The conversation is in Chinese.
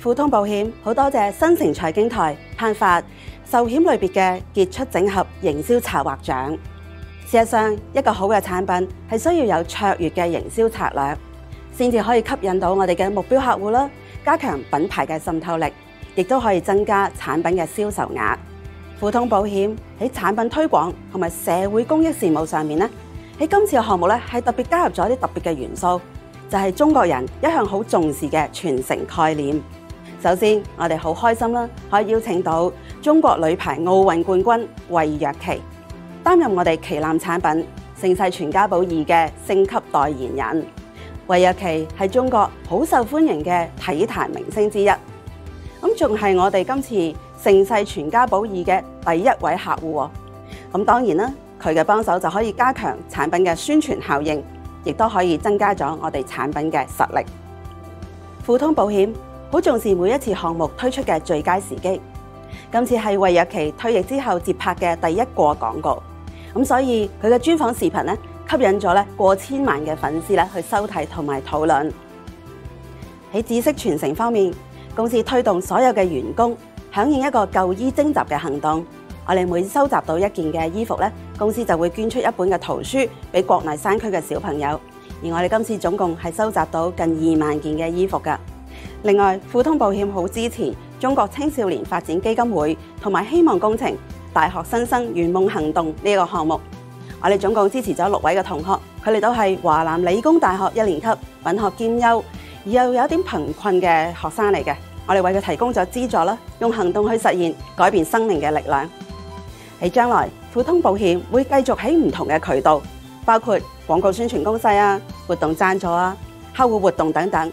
富通保險好多謝新城財經台頒發壽險類別嘅傑出整合營銷策劃獎。事實上，一個好嘅產品係需要有卓越嘅營銷策略，先至可以吸引到我哋嘅目標客戶啦，加強品牌嘅滲透力，亦都可以增加產品嘅銷售額。富通保險喺產品推廣同埋社會公益事務上面咧，喺今次嘅項目咧係特別加入咗一啲特別嘅元素，就係中國人一向好重視嘅傳承概念。首先，我哋好開心啦，可以邀請到中國女排奧運冠軍惠若琪擔任我哋旗艦產品盛世全家寶二嘅升級代言人。惠若琪係中國好受歡迎嘅體壇明星之一，咁仲係我哋今次盛世全家寶二嘅第一位客戶。咁當然啦，佢嘅幫手就可以加強產品嘅宣傳效應，亦都可以增加咗我哋產品嘅實力。富通保險。好重視每一次項目推出嘅最佳時機，今次係衛若琪退役之後接拍嘅第一個廣告，咁所以佢嘅專訪視頻咧吸引咗咧過千萬嘅粉絲咧去收睇同埋討論。喺知識傳承方面，公司推動所有嘅員工響應一個舊衣徵集嘅行動，我哋每收集到一件嘅衣服咧，公司就會捐出一本嘅圖書俾國內山區嘅小朋友，而我哋今次總共係收集到近二萬件嘅衣服㗎。另外，富通保險好支持中國青少年發展基金會同埋希望工程大學新生圓夢行動呢個項目。我哋總共支持咗六位嘅同學，佢哋都係華南理工大學一年級品學兼優，而又有一點貧困嘅學生嚟嘅。我哋為佢提供咗資助啦，用行動去實現改變生命嘅力量。喺將來，富通保險會繼續喺唔同嘅渠道，包括廣告宣傳公司啊、活動贊助啊、客戶活動等等。